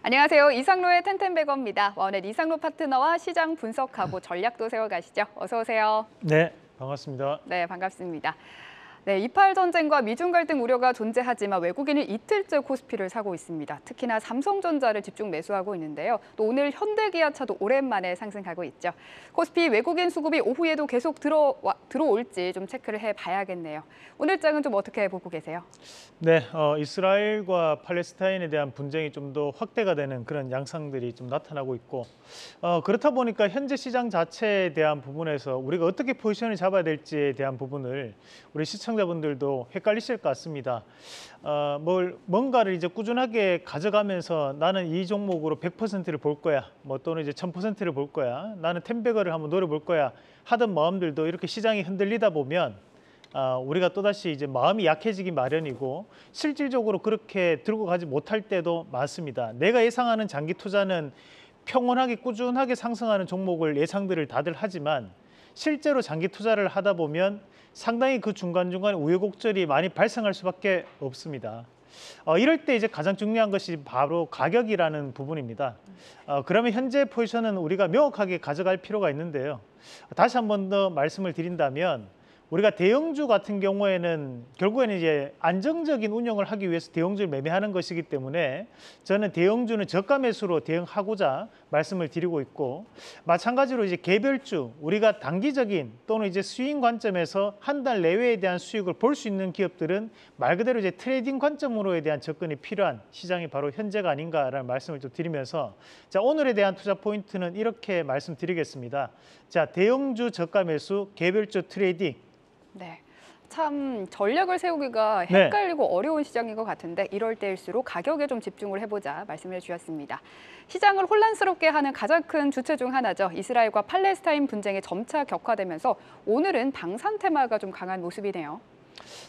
안녕하세요. 이상로의 텐텐베거입니다. 오늘 이상로 파트너와 시장 분석하고 전략도 세워가시죠. 어서 오세요. 네, 반갑습니다. 네, 반갑습니다. 네, 이팔 전쟁과 미중 갈등 우려가 존재하지만 외국인은 이틀째 코스피를 사고 있습니다. 특히나 삼성전자를 집중 매수하고 있는데요. 또 오늘 현대기아차도 오랜만에 상승하고 있죠. 코스피 외국인 수급이 오후에도 계속 들어와, 들어올지 좀 체크를 해봐야겠네요. 오늘 장은 좀 어떻게 보고 계세요? 네, 어, 이스라엘과 팔레스타인에 대한 분쟁이 좀 더 확대가 되는 그런 양상들이 좀 나타나고 있고 어, 그렇다 보니까 현재 시장 자체에 대한 부분에서 우리가 어떻게 포지션을 잡아야 될지에 대한 부분을 우리 시청 자분들도 헷갈리실 것 같습니다. 어, 뭘 뭔가를 이제 꾸준하게 가져가면서 나는 이 종목으로 100%를 볼 거야, 뭐 또는 이제 1000%를 볼 거야, 나는 텐베거를 한번 노려볼 거야 하던 마음들도 이렇게 시장이 흔들리다 보면 아, 우리가 또다시 이제 마음이 약해지기 마련이고 실질적으로 그렇게 들고 가지 못할 때도 많습니다. 내가 예상하는 장기 투자는 평온하게 꾸준하게 상승하는 종목을 예상들을 다들 하지만 실제로 장기 투자를 하다 보면 상당히 그 중간중간 우여곡절이 많이 발생할 수밖에 없습니다. 어, 이럴 때 이제 가장 중요한 것이 바로 가격이라는 부분입니다. 어, 그러면 현재 포지션은 우리가 명확하게 가져갈 필요가 있는데요. 다시 한 번 더 말씀을 드린다면 우리가 대형주 같은 경우에는 결국에는 이제 안정적인 운영을 하기 위해서 대형주를 매매하는 것이기 때문에 저는 대형주는 저가 매수로 대응하고자 말씀을 드리고 있고 마찬가지로 이제 개별주 우리가 단기적인 또는 이제 수익 관점에서 한 달 내외에 대한 수익을 볼 수 있는 기업들은 말 그대로 이제 트레이딩 관점으로에 대한 접근이 필요한 시장이 바로 현재가 아닌가라는 말씀을 좀 드리면서 자 오늘에 대한 투자 포인트는 이렇게 말씀드리겠습니다. 자 대형주 저가 매수 개별주 트레이딩 네. 참 전략을 세우기가 네. 헷갈리고 어려운 시장인 것 같은데 이럴 때일수록 가격에 좀 집중을 해보자 말씀을 주셨습니다. 시장을 혼란스럽게 하는 가장 큰 주체 중 하나죠. 이스라엘과 팔레스타인 분쟁이 점차 격화되면서 오늘은 방산 테마가 좀 강한 모습이네요.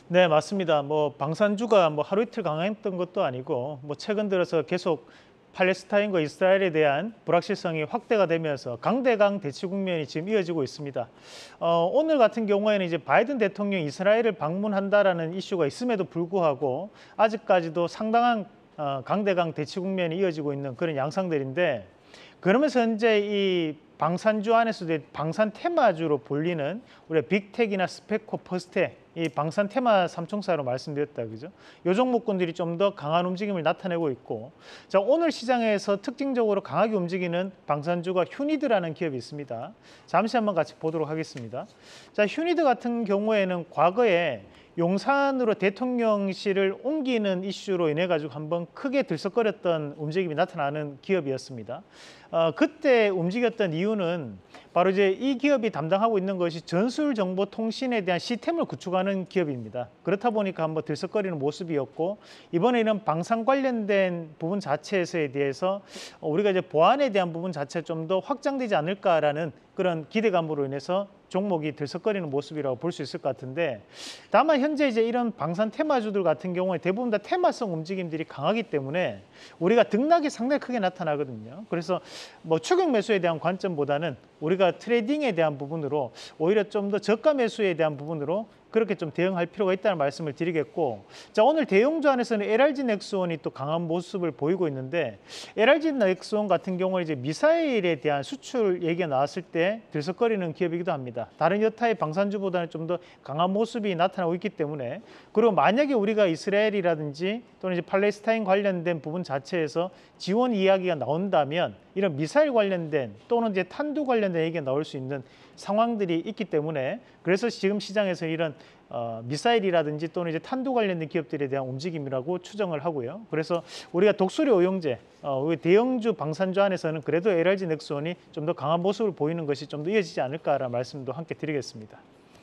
네, 맞습니다. 뭐 방산주가 뭐 하루 이틀 강했던 것도 아니고 뭐 최근 들어서 계속 팔레스타인과 이스라엘에 대한 불확실성이 확대가 되면서 강대강 대치 국면이 지금 이어지고 있습니다. 어, 오늘 같은 경우에는 이제 바이든 대통령이 이스라엘을 방문한다라는 이슈가 있음에도 불구하고 아직까지도 상당한 어, 강대강 대치 국면이 이어지고 있는 그런 양상들인데 그러면서 현재 이 방산주 안에서도 방산 테마주로 불리는 우리 빅텍이나 스페코, 퍼스텍 이 방산 테마 삼총사로 말씀드렸다 그죠? 요 종목군들이 좀 더 강한 움직임을 나타내고 있고 자 오늘 시장에서 특징적으로 강하게 움직이는 방산주가 휴니드라는 기업이 있습니다. 잠시 한번 같이 보도록 하겠습니다. 자 휴니드 같은 경우에는 과거에 용산으로 대통령실을 옮기는 이슈로 인해 가지고 한번 크게 들썩거렸던 움직임이 나타나는 기업이었습니다. 어, 그때 움직였던 이유는 바로 이제 이 기업이 담당하고 있는 것이 전술 정보 통신에 대한 시스템을 구축하는 기업입니다. 그렇다 보니까 한번 들썩거리는 모습이었고 이번에는 방산 관련된 부분 자체에 대해서 우리가 이제 보안에 대한 부분 자체 좀 더 확장되지 않을까라는 그런 기대감으로 인해서 종목이 들썩거리는 모습이라고 볼 수 있을 것 같은데 다만 현재 이제 이런 방산 테마주들 같은 경우에 대부분 다 테마성 움직임들이 강하기 때문에 우리가 등락이 상당히 크게 나타나거든요. 그래서 뭐 추격 매수에 대한 관점보다는 우리가 트레이딩에 대한 부분으로 오히려 좀 더 저가 매수에 대한 부분으로 그렇게 좀 대응할 필요가 있다는 말씀을 드리겠고 자 오늘 대형주 안에서는 LRG 넥스원이 또 강한 모습을 보이고 있는데 LRG 넥스원 같은 경우는 이제 미사일에 대한 수출 얘기가 나왔을 때 들썩거리는 기업이기도 합니다. 다른 여타의 방산주보다는 좀 더 강한 모습이 나타나고 있기 때문에 그리고 만약에 우리가 이스라엘이라든지 또는 이제 팔레스타인 관련된 부분 자체에서 지원 이야기가 나온다면 이런 미사일 관련된 또는 이제 탄두 관련된 얘기가 나올 수 있는 상황들이 있기 때문에 그래서 지금 시장에서 이런 어, 미사일이라든지 또는 이제 탄두 관련된 기업들에 대한 움직임이라고 추정을 하고요. 그래서 우리가 독수리 오형제, 어, 대형주 방산주 안에서는 그래도 LIG넥스원이 좀 더 강한 모습을 보이는 것이 좀 더 이어지지 않을까라는 말씀도 함께 드리겠습니다.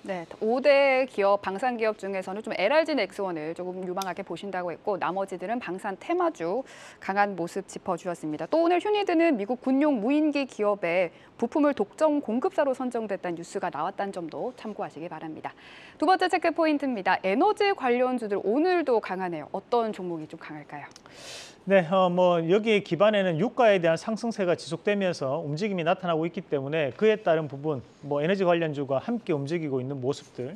네, 5대 기업, 방산 기업 중에서는 좀 LIG넥스원을 조금 유망하게 보신다고 했고 나머지들은 방산 테마주 강한 모습 짚어주셨습니다. 또 오늘 휴니드는 미국 군용 무인기 기업의 부품을 독점 공급사로 선정됐다는 뉴스가 나왔다는 점도 참고하시기 바랍니다. 두 번째 체크 포인트입니다. 에너지 관련주들 오늘도 강하네요. 어떤 종목이 좀 강할까요? 네, 어, 뭐 여기에 기반에는 유가에 대한 상승세가 지속되면서 움직임이 나타나고 있기 때문에 그에 따른 부분, 뭐 에너지 관련주가 함께 움직이고 있는 모습들.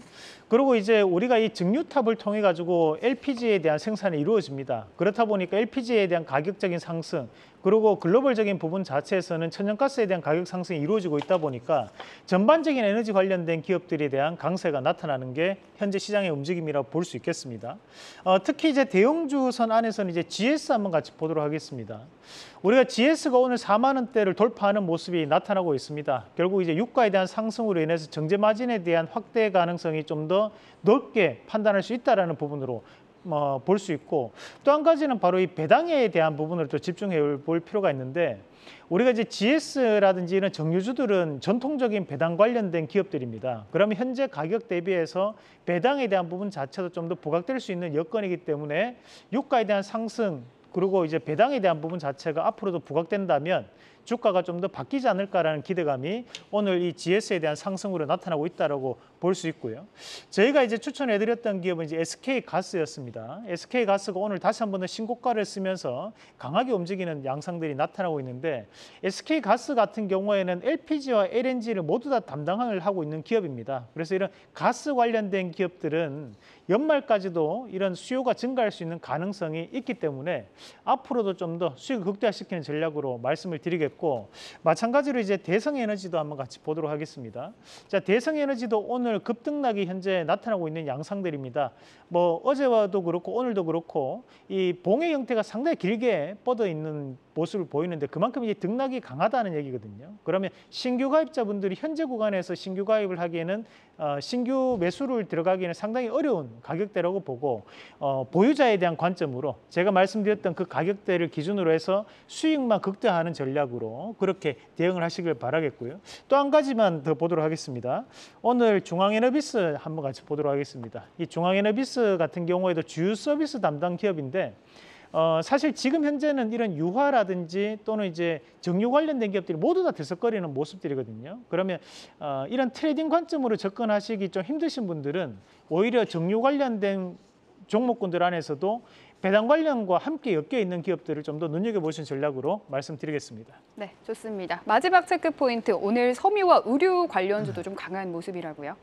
그리고 이제 우리가 이 증류탑을 통해 가지고 LPG에 대한 생산이 이루어집니다. 그렇다 보니까 LPG에 대한 가격적인 상승, 그리고 글로벌적인 부분 자체에서는 천연가스에 대한 가격 상승이 이루어지고 있다 보니까 전반적인 에너지 관련된 기업들에 대한 강세가 나타나는 게 현재 시장의 움직임이라고 볼수 있겠습니다. 어, 특히 이제 대형주선 안에서는 이제 GS 한번 같이 보도록 하겠습니다. 우리가 GS가 오늘 4만 원대를 돌파하는 모습이 나타나고 있습니다. 결국 이제 유가에 대한 상승으로 인해서 정제 마진에 대한 확대 가능성이 좀 더 넓게 판단할 수 있다라는 부분으로 어, 볼 수 있고 또 한 가지는 바로 이 배당에 대한 부분을 또 집중해 볼 필요가 있는데 우리가 이제 GS라든지 이런 정유주들은 전통적인 배당 관련된 기업들입니다. 그러면 현재 가격 대비해서 배당에 대한 부분 자체도 좀 더 부각될 수 있는 여건이기 때문에 유가에 대한 상승 그리고 이제 배당에 대한 부분 자체가 앞으로도 부각된다면 주가가 좀 더 바뀌지 않을까라는 기대감이 오늘 이 GS에 대한 상승으로 나타나고 있다라고 볼 수 있고요. 저희가 이제 추천해드렸던 기업은 이제 SK 가스였습니다. SK 가스가 오늘 다시 한 번 더 신고가를 쓰면서 강하게 움직이는 양상들이 나타나고 있는데 SK 가스 같은 경우에는 LPG와 LNG를 모두 다 담당을 하고 있는 기업입니다. 그래서 이런 가스 관련된 기업들은 연말까지도 이런 수요가 증가할 수 있는 가능성이 있기 때문에 앞으로도 좀 더 수익을 극대화시키는 전략으로 말씀을 드리겠고 마찬가지로 이제 대성에너지도 한번 같이 보도록 하겠습니다. 자, 대성에너지도 오늘 급등락이 현재 나타나고 있는 양상들입니다. 뭐 어제와도 그렇고 오늘도 그렇고 이 봉의 형태가 상당히 길게 뻗어 있는 모습을 보이는데 그만큼 이제 등락이 강하다는 얘기거든요. 그러면 신규 가입자분들이 현재 구간에서 신규 가입을 하기에는 어, 신규 매수를 들어가기에는 상당히 어려운 가격대라고 보고 어, 보유자에 대한 관점으로 제가 말씀드렸던 그 가격대를 기준으로 해서 수익만 극대화하는 전략으로 그렇게 대응을 하시길 바라겠고요. 또 한 가지만 더 보도록 하겠습니다. 오늘 중앙에너비스 한번 같이 보도록 하겠습니다. 이 중앙에너비스 같은 경우에도 주유 서비스 담당 기업인데 어, 사실 지금 현재는 이런 유화라든지 또는 이제 정유 관련된 기업들이 모두 다 들썩거리는 모습들이거든요. 그러면 어, 이런 트레이딩 관점으로 접근하시기 좀 힘드신 분들은 오히려 정유 관련된 종목군들 안에서도 배당 관련과 함께 엮여 있는 기업들을 좀 더 눈여겨보시는 전략으로 말씀드리겠습니다. 네, 좋습니다. 마지막 체크 포인트 오늘 섬유와 의류 관련주도 좀 강한 모습이라고요.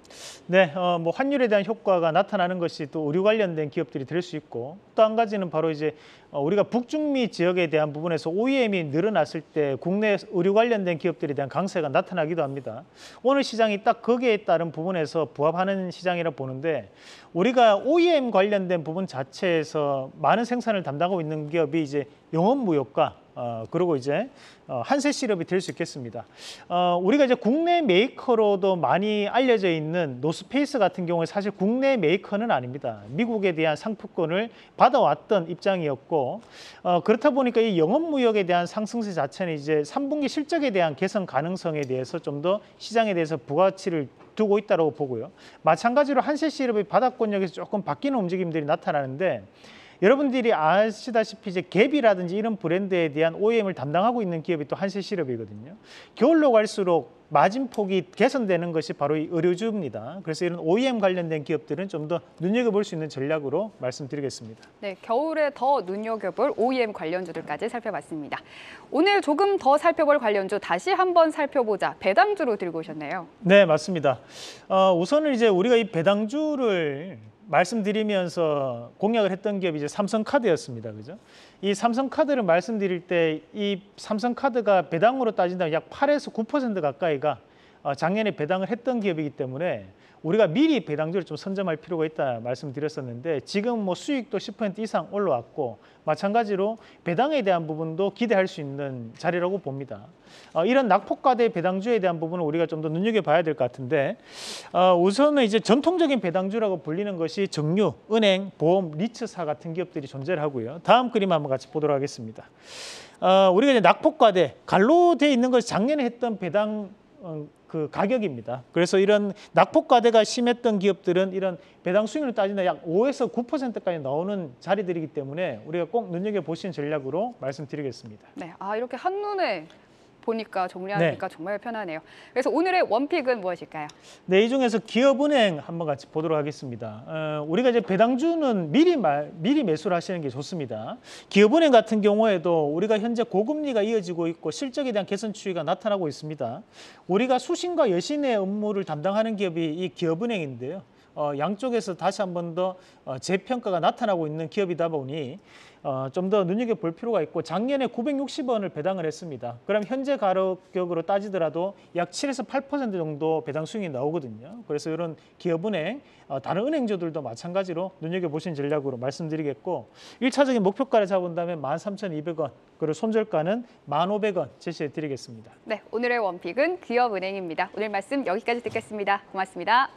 네, 어, 뭐 환율에 대한 효과가 나타나는 것이 또 의류 관련된 기업들이 될 수 있고 또 한 가지는 바로 이제 어, 우리가 북중미 지역에 대한 부분에서 OEM이 늘어났을 때 국내 의류 관련된 기업들에 대한 강세가 나타나기도 합니다. 오늘 시장이 딱 거기에 따른 부분에서 부합하는 시장이라 보는데 우리가 OEM 관련된 부분 자체에서 많은 생산을 담당하고 있는 기업이 이제 영원무역과 어, 그리고 이제 어, 한세실업이 될 수 있겠습니다. 어, 우리가 이제 국내 메이커로도 많이 알려져 있는 노스페이스 같은 경우에 사실 국내 메이커는 아닙니다. 미국에 대한 상표권을 받아왔던 입장이었고 어, 그렇다 보니까 이 영원무역에 대한 상승세 자체는 이제 3분기 실적에 대한 개선 가능성에 대해서 좀 더 시장에 대해서 부가치를 두고 있다고 보고요. 마찬가지로 한세실업의 바닥권역에서 조금 바뀌는 움직임들이 나타나는데 여러분들이 아시다시피 이제 갭이라든지 이런 브랜드에 대한 OEM을 담당하고 있는 기업이 또 한세 시럽이거든요. 겨울로 갈수록 마진폭이 개선되는 것이 바로 이 의료주입니다. 그래서 이런 OEM 관련된 기업들은 좀 더 눈여겨볼 수 있는 전략으로 말씀드리겠습니다. 네, 겨울에 더 눈여겨볼 OEM 관련주들까지 살펴봤습니다. 오늘 조금 더 살펴볼 관련주 다시 한번 살펴보자. 배당주로 들고 오셨네요. 네, 맞습니다. 어, 우선은 이제 우리가 이 배당주를 말씀드리면서 공약을 했던 기업이 이제 삼성카드였습니다. 그죠? 이 삼성카드를 말씀드릴 때 이 삼성카드가 배당으로 따진다면 약 8에서 9% 가까이가 어, 작년에 배당을 했던 기업이기 때문에 우리가 미리 배당주를 좀 선점할 필요가 있다 말씀드렸었는데 지금 뭐 수익도 10% 이상 올라왔고 마찬가지로 배당에 대한 부분도 기대할 수 있는 자리라고 봅니다. 어, 이런 낙폭과대 배당주에 대한 부분은 우리가 좀 더 눈여겨봐야 될 것 같은데 어, 우선은 이제 전통적인 배당주라고 불리는 것이 정유, 은행, 보험, 리츠사 같은 기업들이 존재를 하고요. 다음 그림 한번 같이 보도록 하겠습니다. 어, 우리가 이제 낙폭과대 갈로 돼 있는 것이 작년에 했던 배당 어, 그 가격입니다. 그래서 이런 낙폭 과대가 심했던 기업들은 이런 배당 수익률을 따진다 약 5에서 9%까지 나오는 자리들이기 때문에 우리가 꼭 눈여겨 보시는 전략으로 말씀드리겠습니다. 네, 아 이렇게 한눈에 보니까 정리하니까 정말 편하네요. 그래서 오늘의 원픽은 무엇일까요? 네, 이 중에서 기업은행 한번 같이 보도록 하겠습니다. 어, 우리가 이제 배당주는 미리 말, 미리 매수를 하시는 게 좋습니다. 기업은행 같은 경우에도 우리가 현재 고금리가 이어지고 있고 실적에 대한 개선 추이가 나타나고 있습니다. 우리가 수신과 여신의 업무를 담당하는 기업이 이 기업은행인데요. 어, 양쪽에서 다시 한 번 더 어, 재평가가 나타나고 있는 기업이다 보니 어, 좀 더 눈여겨볼 필요가 있고 작년에 960원을 배당을 했습니다. 그럼 현재 가격으로 따지더라도 약 7에서 8% 정도 배당 수익이 나오거든요. 그래서 이런 기업은행, 어, 다른 은행주들도 마찬가지로 눈여겨보신 전략으로 말씀드리겠고 1차적인 목표가를 잡은다면 13,200원, 그리고 손절가는 1,500원 제시해 드리겠습니다. 네, 오늘의 원픽은 기업은행입니다. 오늘 말씀 여기까지 듣겠습니다. 고맙습니다.